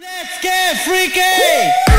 Let's get freaky!